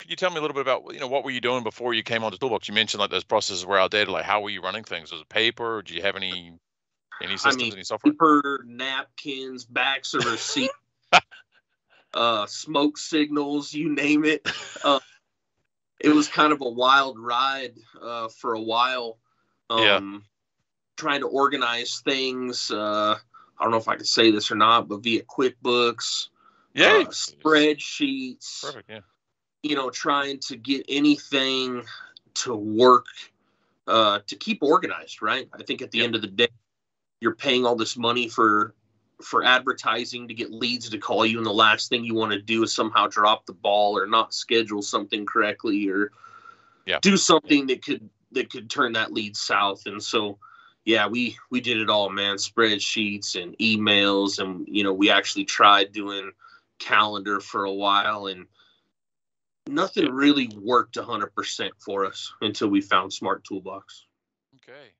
could you tell me a little bit about you know what were you doing before you came onto Toolbox? You mentioned like those processes were outdated. Like how were you running things? Was it paper? Do you have any any systems, I mean, any software? Paper, napkins, backs of receipts, uh, smoke signals, you name it. Uh, it was kind of a wild ride uh, for a while. Um, yeah. Trying to organize things. Uh, I don't know if I can say this or not, but via QuickBooks, yeah, uh, spreadsheets. Perfect. Yeah. You know, trying to get anything to work uh, to keep organized, right? I think at the end of the day, you're paying all this money for for advertising to get leads to call you and the last thing you want to do is somehow drop the ball or not schedule something correctly or yeah. do something that could that could turn that lead south and so yeah we we did it all man spreadsheets and emails and you know we actually tried doing calendar for a while and nothing really worked 100% for us until we found smart toolbox. Okay